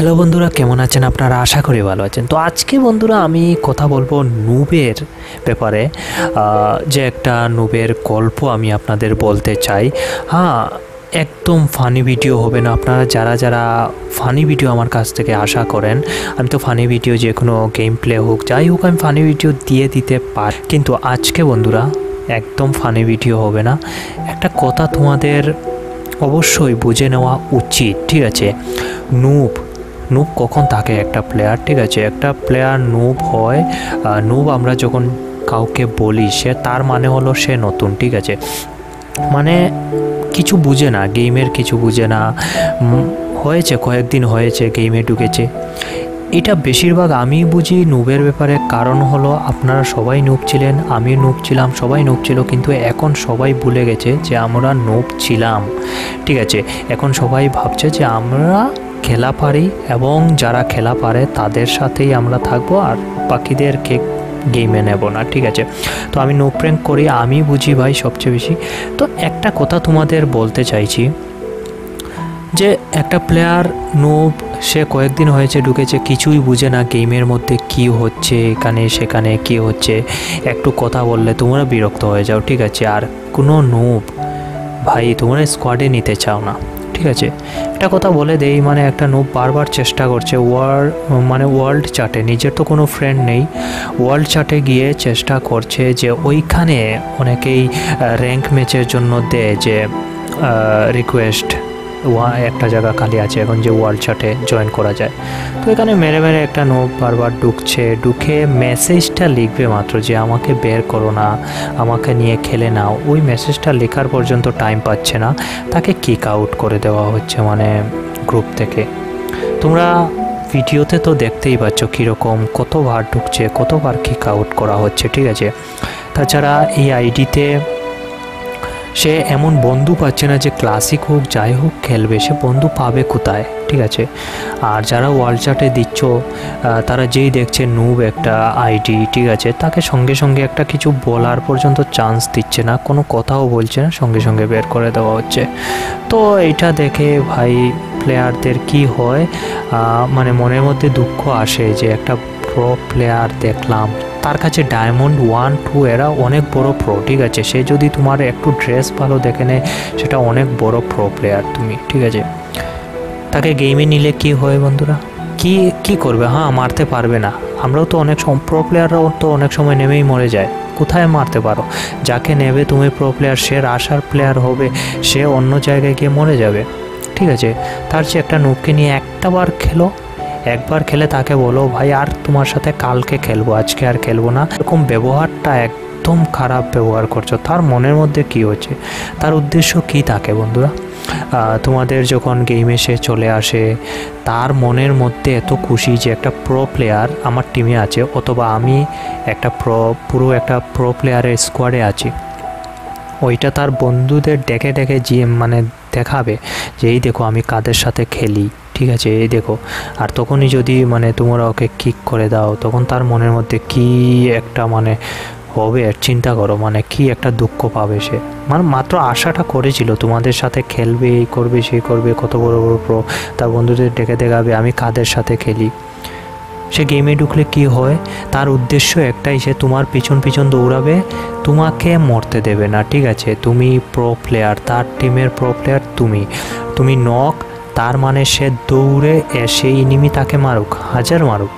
Hello বন্ধুরা, কেমন আছেন আপনারা? আশা করি ভালো আছেন। তো আজকে বন্ধুরা আমি কথা বলব নুবের ব্যাপারে। যে একটা নুবের গল্প আমি আপনাদের বলতে চাই। হ্যাঁ একদম ফানি ভিডিও হবে না। আপনারা যারা যারা ফানি ভিডিও আমার কাছ থেকে আশা করেন, আমি তো ফানি ভিডিও যে কোনো গেম প্লে হোক, যাই হোক, আমি ফানি ভিডিও দিয়ে দিতে পারি কিন্তু আজকে বন্ধুরা একদম ফানি ভিডিও হবে না। একটা কথা তোমাদের অবশ্যই বুঝে নেওয়া উচিত, ঠিক আছে? নুব নুব কখন থাকে একটা প্লেয়ার ঠিক আছে? একটা প্লেয়ার নুব হয় নুব আমরা যখন কাউকে বলি, সে তার মানে হলো সে নতুন, ঠিক আছে? মানে কিছু বুঝে না গেমের কিছু বুঝে না। হয়েছে, কয়েকদিন হয়েছে গেমে ঢুকেছে। এটা বেশিরভাগ আমি বুঝি, নুবের ব্যাপারে। কারণ হলো, আপনারা সবাই নুব ছিলেন, আমি নুব ছিলাম, সবাই নুব ছিল, কিন্তু এখন সবাই ভুলে গেছে যে আমরা নুব ছিলাম, ঠিক আছে? এখন সবাই ভাবছে যে আমরা খেলা পারি এবং যারা খেলা পারে তাদের সাথেই আমরা থাকব আর বাকিদেরকে গেমে নেব না, ঠিক আছে? তো আমি নো প্র্যাঙ্ক করি, আমি বুঝি ভাই সবচেয়ে বেশি। তো একটা কথা তোমাদের বলতে চাইছি, যে একটা প্লেয়ার নোব সে কয়েকদিন হয়েছে ঢুকেছে, কিছুই বুঝে না গেমের মধ্যে কি হচ্ছে, এখানে, সেখানে কি হচ্ছে। একটু কথা বললে তোমরা বিরক্ত হয়ে যাও, ঠিক আছে? আর কোনো নোব ভাই তোমরা স্কোয়াডে নিতে চাও না। ঠিক আছে। একটা কথা বলে দেই মানে একটা নোব বারবার চেষ্টা করছে ওয়ার মানে ওয়ার্ল্ড চার্টে, নিজের তো কোনো ফ্রেন্ড নেই। ওয়ার্ল্ড চার্টে গিয়ে চেষ্টা করছে যে ওইখানে অনেকেই র্যাঙ্ক ম্যাচের জন্য দেয় যে রিকোয়েস্ট ওয়া একটা জায়গা খালি আছে এখন যে ওয়ার্ল্ড চার্টে জয়েন করা যায়। তো এখানে মেরে মেরে একটা নোব বারবার ঢুকছে, ঢুকে মেসেজটা লিখবে মাত্র যে আমাকে বের করো না, আমাকে নিয়ে খেলে নাও। ওই মেসেজটা লেখার পর্যন্ত টাইম পাচ্ছে না। তাকে কিক আউট করে দেওয়া হচ্ছে মানে গ্রুপ থেকে। তোমরা ভিডিওতে তো দেখতেই পাচ্ছ কীরকম কতবার ঢুকছে, কতবার কিক আউট করা হচ্ছে, ঠিক আছে? তাছাড়া এই আইডিতে সে এমন বন্ধু পাচ্ছে না যে ক্লাসিক হোক, যাই হোক, খেলবে। সে বন্ধু পাবে কোথায়? ঠিক আছে? আর যারা ওয়ার্ল্ড চার্টে দিচ্ছ তারা যেই দেখছে নুব একটা আইডি ঠিক আছে? তাকে সঙ্গে সঙ্গে একটা কিছু বলার পর্যন্ত চান্স দিচ্ছে না। কোনো কথাও বলছে না, সঙ্গে সঙ্গে বের করে দেওয়া হচ্ছে। তো এটা দেখে ভাই প্লেয়ারদের কি হয়? মানে মনের মধ্যে দুঃখ আসে যে একটা প্রো প্লেয়ার দেখলাম। তার কাছে ডায়মন্ড ওয়ান, টু এরা অনেক বড় প্রো ঠিক আছে? সে যদি তোমার একটু ড্রেস ভালো দেখে নেয়, সেটা অনেক বড় প্রো প্লেয়ার তুমি, ঠিক আছে? তাকে গেমে নিলে কি হয় বন্ধুরা? কি কি করবে? হ্যাঁ মারতে পারবে না। আমরাও তো অনেক প্রো প্লেয়াররাও তো অনেক সময় নেমেই মরে যায়। কোথায় মারতে পারো? যাকে নেবে তুমি প্রো প্লেয়ার সে রাশার প্লেয়ার হবে, সে অন্য জায়গায় গিয়ে মরে যাবে, ঠিক আছে? তার চেয়ে একটা নুবকে নিয়ে একটা বার খেলো একবার খেলে তাকে বলো, ভাই, আর তোমার সাথে কালকে খেলব, আজকে আর খেলব না। এরকম ব্যবহারটা একদম খারাপ ব্যবহার করছ। তার মনের মধ্যে কি হচ্ছে তার উদ্দেশ্য কি থাকে বন্ধুরা? তোমাদের যখন গেমে সে চলে আসে, তার মনের মধ্যে এত খুশি যে একটা প্রো প্লেয়ার আমার টিমে আছে, অথবা আমি একটা প্রো পুরো একটা প্রো প্লেয়ারের স্কোয়াডে আছি। ওইটা তার বন্ধুদের ডেকে ডেকে যে মানে দেখাবে যে, এই দেখো, আমি কাদের সাথে খেলি। ঠিক আছে, এই দেখো। আর তখনই যদি মানে তোমরা ওকে কিক করে দাও, তখন তার মনের মধ্যে কি একটা মানে হবে চিন্তা করো মানে কি একটা দুঃখ পাবে সে। মানে মাত্র আশাটা করেছিল, তোমাদের সাথে খেলবে, এই করবে, সেই করবে, কত বড় বড় প্রো তার বন্ধুদের ডেকে দেখাবে, আমি কাদের সাথে খেলি। সে গেমে ঢুকলে কি হয়? তার উদ্দেশ্য একটাই, সে তোমার পিছন পিছন দৌড়াবে, তোমাকে মরতে দেবে না, ঠিক আছে? তুমি প্রো প্লেয়ার তার টিমের প্রো প্লেয়ার তুমি। তুমি নক তার মানে সে দৌড়ে এসে ইনিমি তাকে মারুক, হাজার মারুক।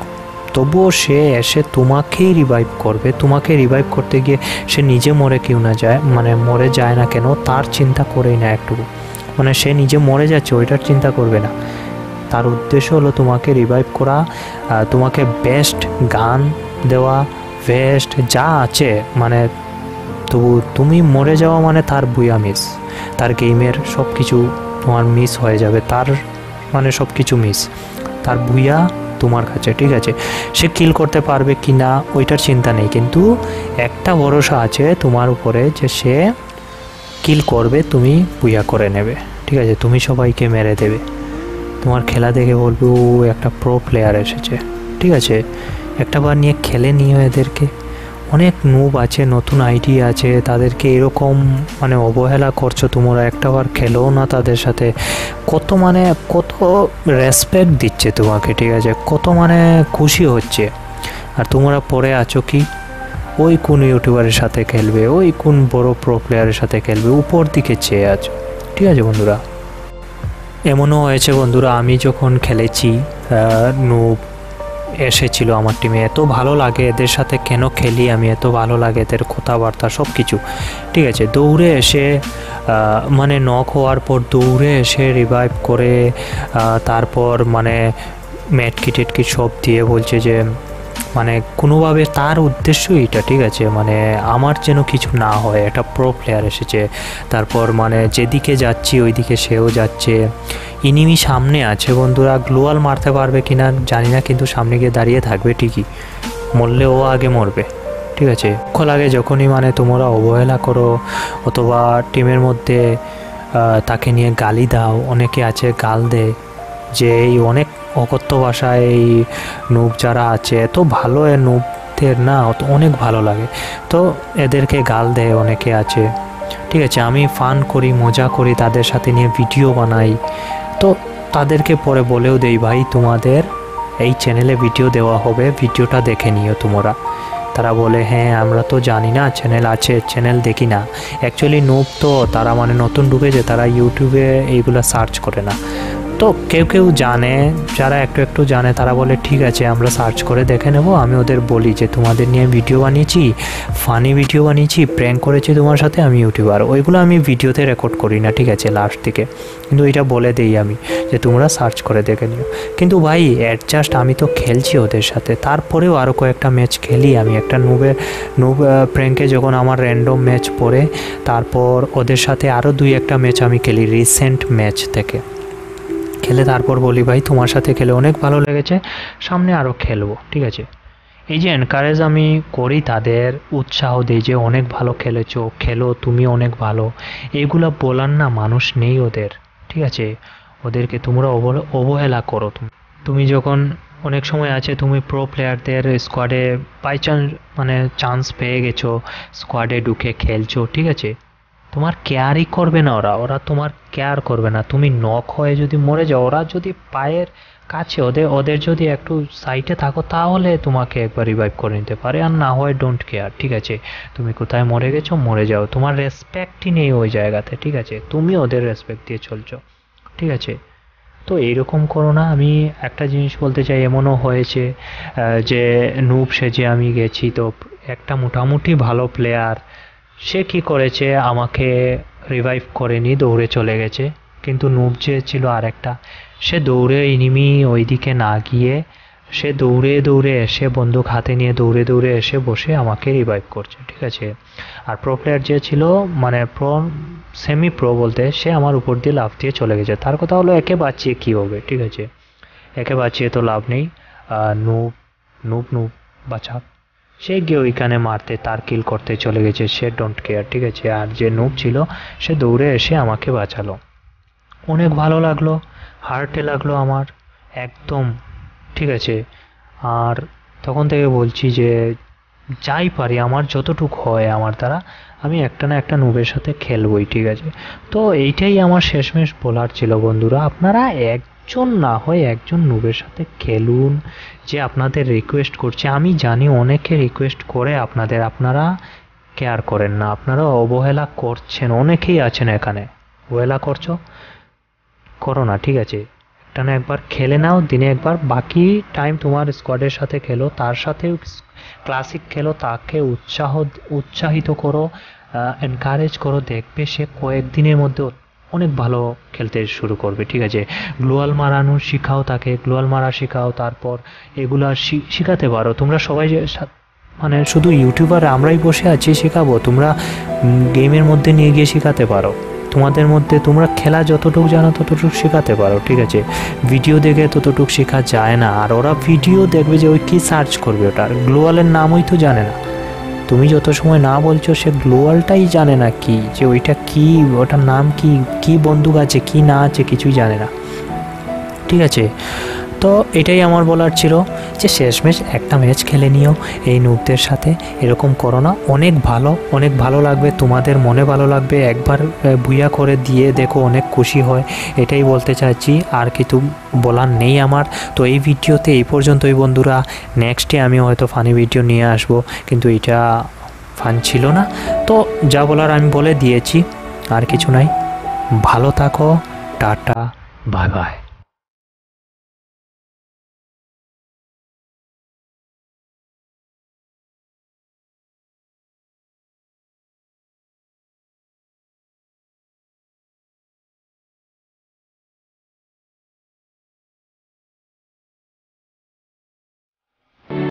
তবুও সে এসে তোমাকেই রিভাইভ করবে, তোমাকে রিভাইভ করতে গিয়ে সে নিজে মরে কেউ না যায় মানে মরে যায় না কেন, তার চিন্তা করেই না একটুকু মানে সে নিজে মরে যাচ্ছে, ওইটার চিন্তা করবে না। তার উদ্দেশ্য হলো তোমাকে রিভাইভ করা তোমাকে বেস্ট গান দেওয়া বেস্ট যা আছে মানে তবু তুমি মরে যাওয়া মানে তার বুয়া মিস তার গেমের সব কিছু তোমার মিস হয়ে যাবে। তার মানে সব কিছু মিস তার বুয়া তোমার কাছে, ঠিক আছে? সে কিল করতে পারবে কি না, ওইটার চিন্তা নেই। কিন্তু একটা ভরসা আছে তোমার উপরে যে সে কিল করবে, তুমি বুয়া করে নেবে। ঠিক আছে? তুমি সবাইকে মেরে দেবে। তোমার খেলা দেখে বলবে, ও, একটা প্রো প্লেয়ার এসেছে। ঠিক আছে? একটা বার নিয়ে খেলে নিও এদেরকে। অনেক নুব আছে, নতুন আইডি আছে, তাদেরকে এরকম মানে অবহেলা করছ তোমরা একটাবার খেলো না তাদের সাথে। কত মানে কত রেসপেক্ট দিচ্ছে তোমাকে, ঠিক আছে? কত মানে খুশি হচ্ছে। আর তোমরা পরে আছো কি? ওই কোন ইউটিউবারের সাথে খেলবে, ওই কোন বড় প্রো প্লেয়ারের সাথে খেলবে, উপর দিকে চেয়ে আছো। ঠিক আছে বন্ধুরা? এমনও হয়েছে বন্ধুরা, আমি যখন খেলেছি নুব এসেছিল আমার টিমে এত ভালো লাগে এদের সাথে কেন খেলি আমি, এত ভালো লাগে এদের কথাবার্তা সব কিছু ঠিক আছে, দৌড়ে এসে মানে নক হওয়ার পর দৌড়ে এসে রিভাইভ করে তারপর মানে ম্যাটকি টেটকি সব দিয়ে বলছে যে মানে কোনোভাবে তার উদ্দেশ্য এটা ঠিক আছে? মানে আমার যেন কিছু না হয়, একটা প্রো প্লেয়ার এসেছে। তারপর মানে যেদিকে যাচ্ছি ওইদিকে সেও যাচ্ছে। ইনিমি সামনে আছে বন্ধুরা, গ্লোয়াল মারতে পারবে কি না জানি না, কিন্তু সামনে গিয়ে দাঁড়িয়ে থাকবে ঠিকই। মরলে ও আগে মরবে, ঠিক আছে? দুঃখ লাগে যখনই মানে তোমরা অবহেলা করো, অথবা টিমের মধ্যে তাকে নিয়ে গালি দাও, অনেকে আছে গাল দেয় যে, এই অনেক অকথ্য ভাষায় এই নুব যারা আছে, এত ভালো এ নুবদের না অনেক ভালো লাগে। তো এদেরকে গাল দেয় অনেকে আছে। ঠিক আছে, আমি ফান করি, মজা করি, তাদের সাথে নিয়ে ভিডিও বানাই। তো তাদেরকে পরে বলেও দেই, ভাই, তোমাদের এই চ্যানেলে ভিডিও দেওয়া হবে, ভিডিওটা দেখে নিও তোমরা। তারা বলে হ্যাঁ আমরা তো জানি না, চ্যানেল আছে, চ্যানেল দেখি না। অ্যাকচুয়ালি নোব তো, তারা মানে নতুন ঢুকেছে তারা ইউটিউবে এইগুলো সার্চ করে না। তো কেউ কেউ জানে, যারা একটু একটু জানে তারা বলে, ঠিক আছে, আমরা সার্চ করে দেখে নেব। আমি ওদের বলি যে, তোমাদের নিয়ে ভিডিও বানিয়েছি ফানি ভিডিও বানিয়েছি প্র্যাঙ্ক করেছি তোমার সাথে, আমি ইউটিউবার ওইগুলো আমি ভিডিওতে রেকর্ড করি না, ঠিক আছে লাস্ট থেকে। কিন্তু এটা বলে দিই আমি যে, তোমরা সার্চ করে দেখে নিও। কিন্তু ভাই অ্যাডজাস্ট আমি তো খেলছি ওদের সাথে। তারপরেও আরও কয়েকটা ম্যাচ খেলি আমি। একটা নুবে নুব প্র্যাঙ্কে যখন আমার র্যান্ডম ম্যাচ পড়ে, তারপর ওদের সাথে আরও দুই একটা ম্যাচ আমি খেলি রিসেন্ট ম্যাচ থেকে। খেলে তারপর বলি, ভাই, তোমার সাথে খেলে অনেক ভালো লেগেছে, সামনে আরও খেলব। ঠিক আছে? এই যে এনকারেজ আমি করি তাদের, উৎসাহ দিই যে অনেক ভালো খেলেছো, খেলো, তুমি অনেক ভালো। এগুলো বলার না মানুষ নেই ওদের, ঠিক আছে? ওদেরকে তোমরা অবহেলা করো। তুমি যখন অনেক সময় আছে তুমি প্রো প্লেয়ারদের স্কোয়াডে বাই চান্স মানে চান্স পেয়ে গেছো স্কোয়াডে ঢুকে খেলছো, ঠিক আছে? তোমার কেয়ারই করবে না ওরা ওরা তোমার কেয়ার করবে না। তুমি নখ হয়ে যদি মরে যাও, ওরা যদি পায়ের কাছে ওদের ওদের যদি একটু সাইটে থাকো, তাহলে তোমাকে একবার রিভাইভ করে নিতে পারে। আর না হয় ডোন্ট কেয়ার ঠিক আছে? তুমি কোথায় মরে গেছো, মরে যাও। তোমার রেসপেক্টই নেই ওই জায়গাতে, ঠিক আছে? তুমি ওদের রেসপেক্ট দিয়ে চলছো, ঠিক আছে? তো এইরকম করো না। আমি একটা জিনিস বলতে চাই, এমনও হয়েছে যে নুব সেজে আমি গেছি। তো একটা মোটামুটি ভালো প্লেয়ার সে কি করেছে? আমাকে রিভাইভ করেনি, দৌড়ে চলে গেছে। কিন্তু নুব যে ছিল আরেকটা, সে দৌড়ে ইনিমি ওইদিকে না গিয়ে, সে দৌড়ে দৌড়ে এসে বন্দুক হাতে নিয়ে দৌড়ে দৌড়ে এসে বসে আমাকে রিভাইভ করছে, ঠিক আছে? আর প্রো প্লেয়ার যে ছিল মানে প্রো সেমি প্রো বলতে, সে আমার উপর দিয়ে লাভ দিয়ে চলে গেছে। তার কথা হলো, একে বাঁচিয়ে কী হবে, ঠিক আছে? একে বাঁচিয়ে তো লাভ নেই। নুব নুব নুব বাঁচাক সে গিয়ে ওইখানে মারতে, তার কিল করতে চলে গেছে, সে ডোন্ট কেয়ার ঠিক আছে? আর যে নুব ছিল, সে দৌড়ে এসে আমাকে বাঁচালো। অনেক ভালো লাগল হার্টে লাগল আমার, একদম, ঠিক আছে? আর তখন থেকে বলছি যে, যাই পারি, আমার যতটুকু হয় আমার দ্বারা, আমি একটা না একটা নুবের সাথে খেলবই, ঠিক আছে? তো এইটাই আমার শেষমেশ বলার ছিল বন্ধুরা। আপনারা এক একজন না হয় একজন নুবের সাথে খেলুন যে আপনাদের রিকোয়েস্ট করছে। আমি জানি অনেকে রিকোয়েস্ট করে, আপনাদের আপনারা কেয়ার করেন না, আপনারা অবহেলা করছেন, অনেকেই আছেন এখানে। অবহেলা করছ? করো না, ঠিক আছে। একটা না একবার খেলে নাও, দিনে একবার। বাকি টাইম তোমার স্কোয়াডের সাথে খেলো, তার সাথে ক্লাসিক খেলো, তাকে উৎসাহ, উৎসাহিত করো এনকারেজ করো, দেখবে সে কয়েকদিনের মধ্যে অনেক ভালো খেলতে শুরু করবে, ঠিক আছে? গ্লোয়াল মারানো শেখাও তাকে, গ্লোয়াল মারা শেখাও, তারপর এগুলা শেখাতে পারো। তোমরা সবাই মানে শুধু ইউটিউবার আমরাই বসে আছি শেখাবো, তোমরা গেমের মধ্যে নিয়ে গিয়ে শেখাতে পারো। তোমাদের মধ্যে তোমরা খেলা যতটুকু জানো ততটুকু শেখাতে পারো, ঠিক আছে? ভিডিও দেখে ততটুকু শেখা যায় না। আর ওরা ভিডিও দেখবে যে ওই কী সার্চ করবে ওটা গ্লোয়ালের নামই তো জানে না। তুমি যত সময় না বলছো, সে গ্লোয়ালটাই জানে না কি, যে ওইটা কি, ওটার নাম কি কি বন্দুক আছে, কি না আছে, কিছুই জানে না। ঠিক আছে? তো এটাই আমার বলার ছিল। যে শেষমেশ একটা ম্যাচ খেলে নিও। এই নুবদের সাথে এরকম করো না। অনেক ভালো অনেক ভালো লাগবে। তোমাদের মনে ভালো লাগবে। একবার বুইয়া করে দিয়ে দেখো অনেক খুশি হয়। এটাই বলতে চাইছি। আর কিছু বলার নেই আমার। তো এই ভিডিওতে এই পর্যন্তই বন্ধুরা। নেক্সটে আমি হয়তো ফানি ভিডিও নিয়ে আসব। কিন্তু এটা ফান ছিল না। তো যা বলার আমি বলে দিয়েছি। আর কিছু নাই। ভালো থাকো। টাটা। Bye bye.